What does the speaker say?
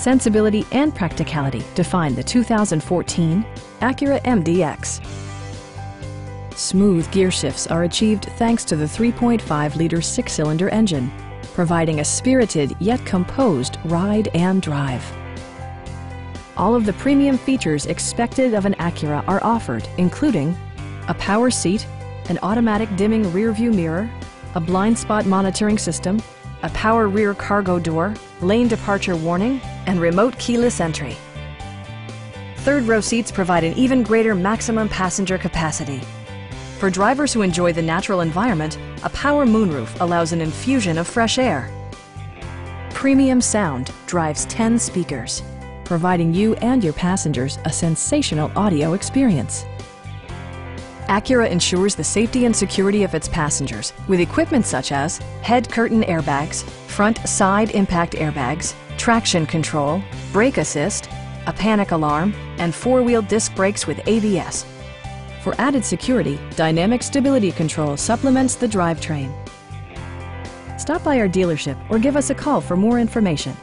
sensibility, and practicality define the 2014 Acura MDX. Smooth gear shifts are achieved thanks to the 3.5-liter six-cylinder engine, providing a spirited yet composed ride and drive. All of the premium features expected of an Acura are offered, including a power seat, an automatic dimming rearview mirror, a blind spot monitoring system, a power rear cargo door, lane departure warning, and remote keyless entry. Third row seats provide an even greater maximum passenger capacity. For drivers who enjoy the natural environment, a power moonroof allows an infusion of fresh air. Premium sound drives 10 speakers, providing you and your passengers a sensational audio experience. Acura ensures the safety and security of its passengers with equipment such as head curtain airbags, front side impact airbags, traction control, brake assist, a panic alarm, and four-wheel disc brakes with ABS. For added security, Dynamic Stability Control supplements the drivetrain. Stop by our dealership or give us a call for more information.